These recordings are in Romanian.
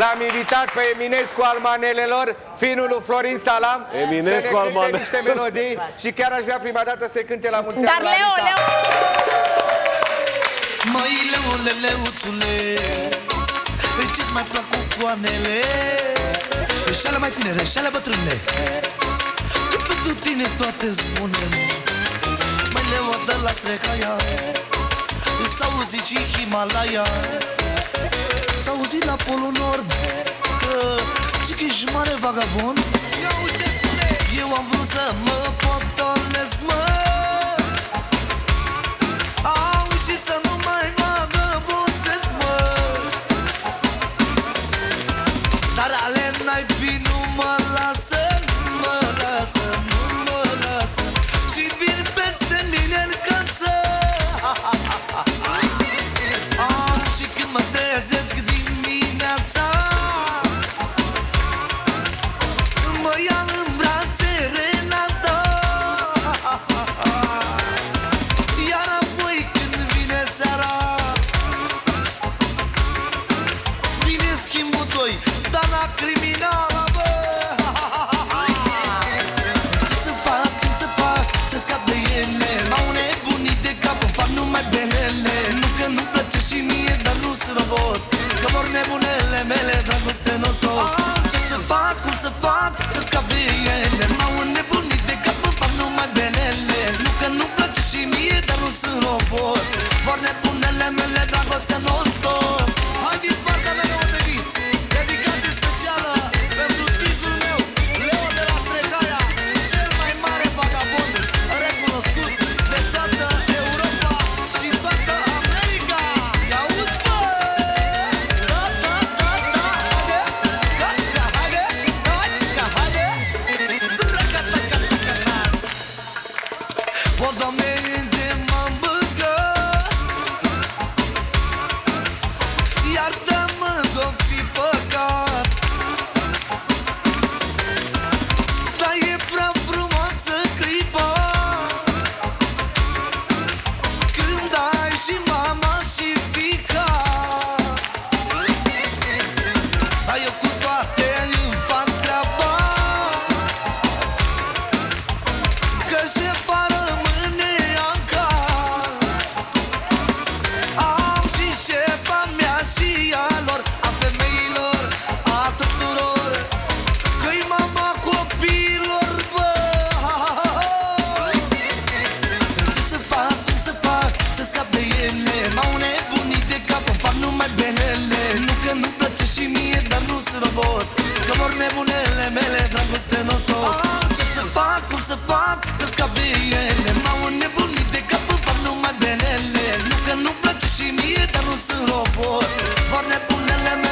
L-am invitat pe Eminescu al manelelor, finul lui Florin Salam Eminescu Să al ne cânte manelelor. niște melodii Și chiar aș vrea prima dată să cânte la mulți Dar ani la Leo, Anita. Leo! Măi, leule, leuțule Ce-ți mai plac cu coanele Și ale mai tinere, și ale bătrâne. Că pentru tine toate spune Măi, leu, de la strecaia S-a auzit și Himalaya. S-a auzit la Polul Nord Că Cichiș mare vagabond. Ia ce spune? Eu am vrut să mă potolesc, mă. Au și să nu mai vagăbonțesc, mă. Dar ale naibii nu mă lasă, nu mă lasă, nu mă schimbul doi Dana criminală, bă! Ce să fac, cum să fac? Să scap de ele. M-au nebunit de cap Îmi fac numai belele. Nu că nu-mi place și mie Dar nu sunt robot. Că vor nebunele mele Dragoste nu stop Ce să fac, cum să fac? Să scap de ele. M-au nebunit de cap Îmi fac numai belele. Nu că nu-mi place și mie Dar nu sunt robot. Vor nebunele mele Dragoste dar nu sunt robot Că vor nebunele mele, dragoste nu stop Ce să fac, cum să fac, să scap de ele? M-au nebunit de cap, îmi fac numai benele. Nu că nu-mi place și mie, dar nu sunt robot. Vor nebunele mele,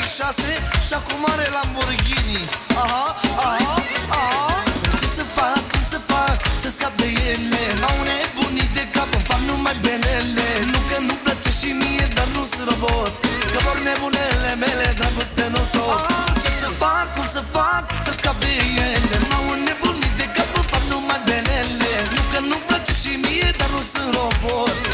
RX6 Și acum are Lamborghini. Aha, aha, aha. Ce să fac, cum să fac? Să scap de ele. M-au nebunit de cap, îmi fac numai benele. Nu că nu place și mie, dar nu sunt robot. Că vor nebunele mele, dragoste non-stop Ce să fac, cum să fac? Să scap de ele. M-au nebunit de cap, îmi fac numai benele. Nu că nu place și mie, dar nu sunt robot.